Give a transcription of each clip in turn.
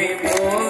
Hare Bol.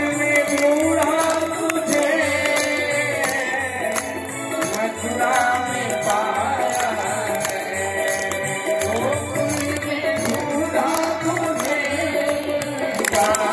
Yeah.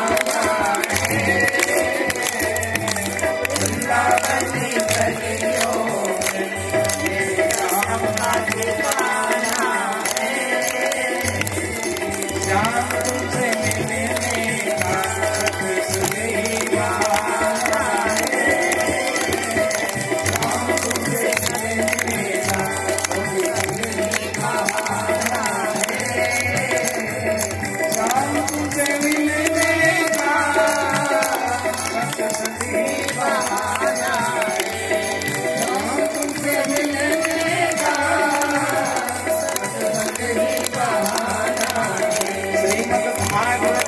Bye.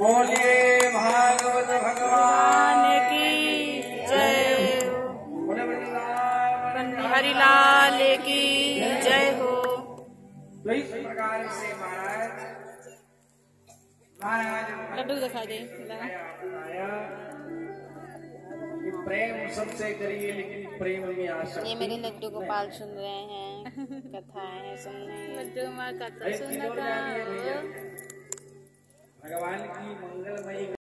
बोलिए भागवत भगवान की जय। हरिलाल की जय हो। तो इस प्रकार से महाराज लड्डू दिखा दे। प्रेम सबसे करिए लेकिन प्रेम में आशा। ये मेरे लड्डू गोपाल सुन रहे हैं कथाएँ सुन रहे हैं। लड्डू माँ कथा भगवान की मंगलमयी